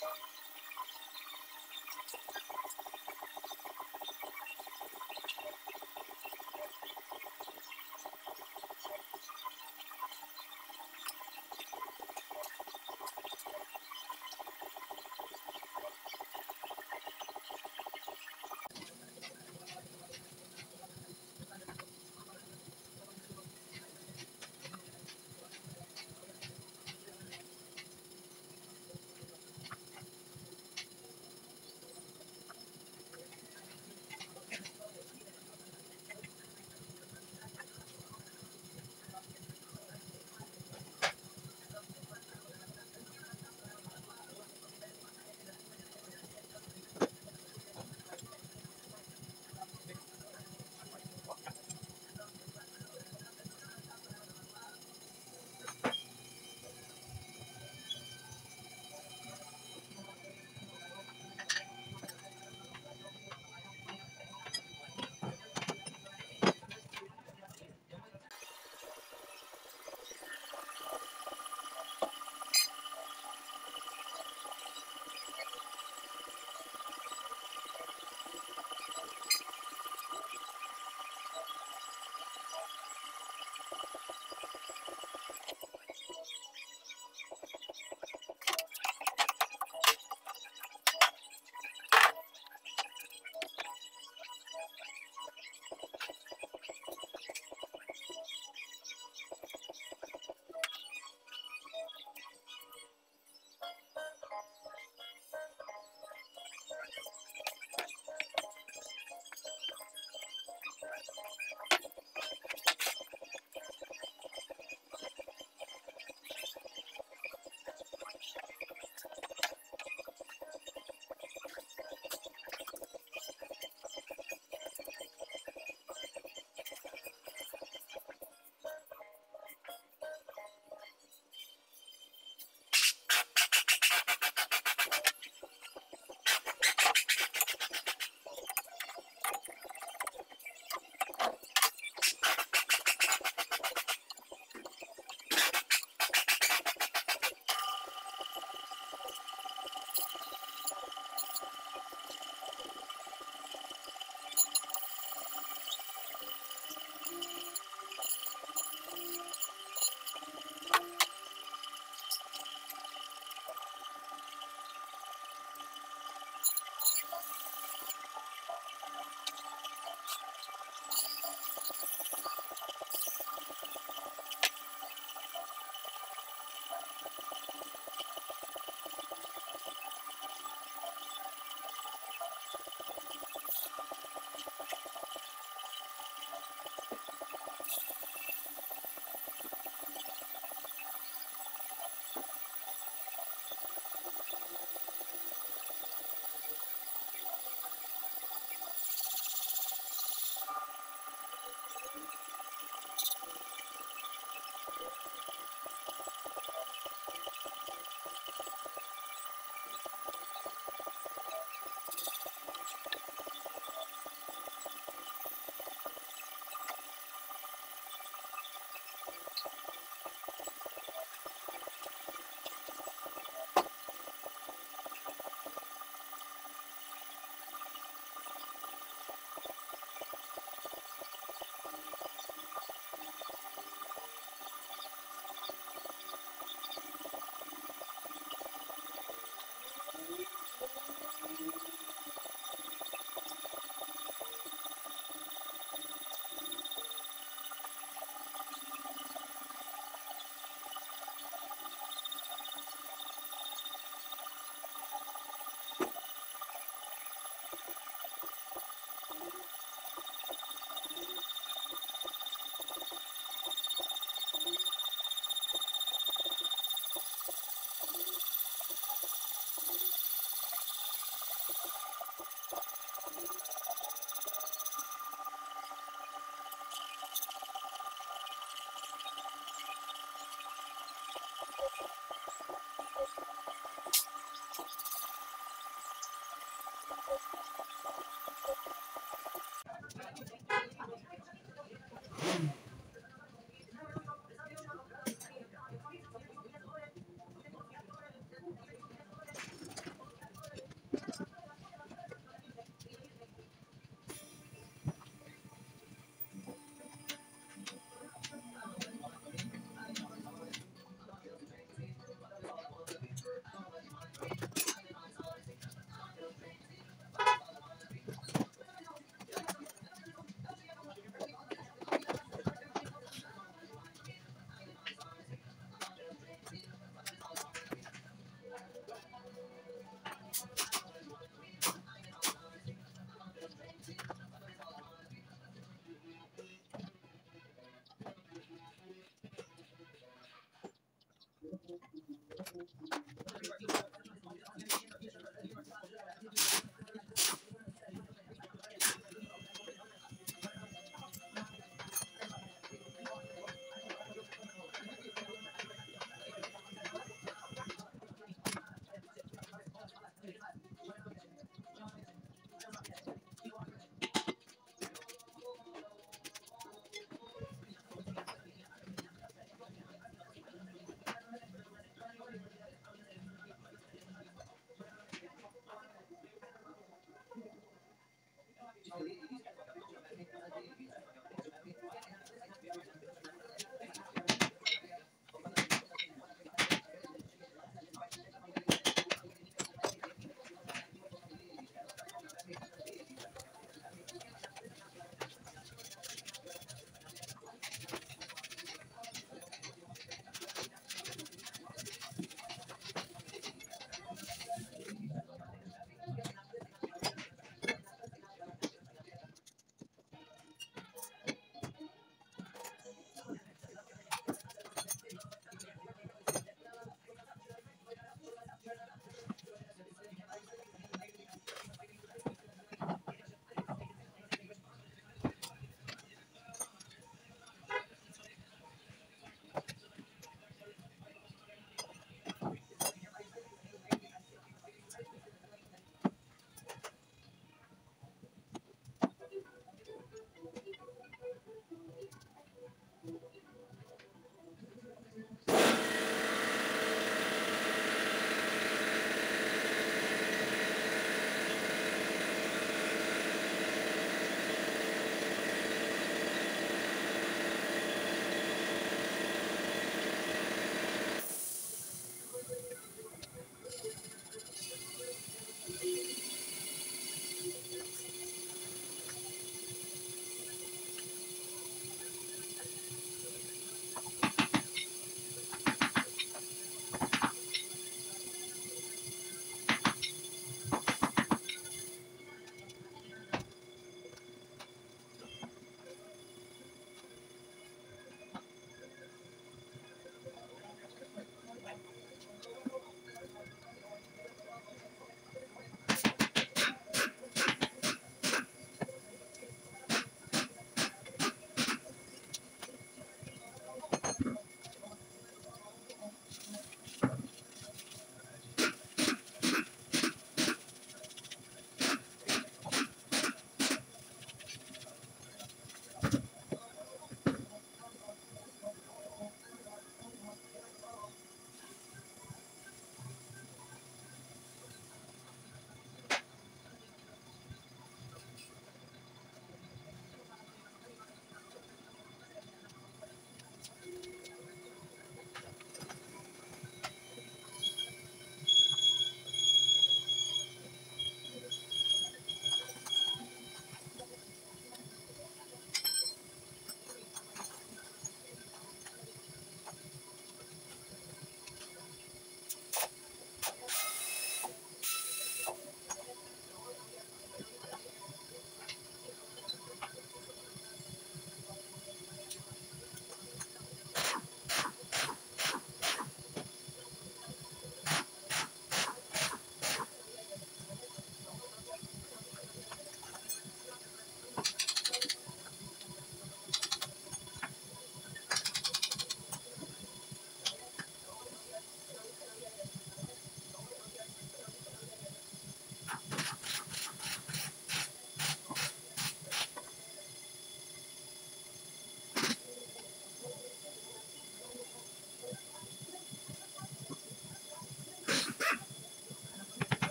Thank you.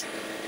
Peace.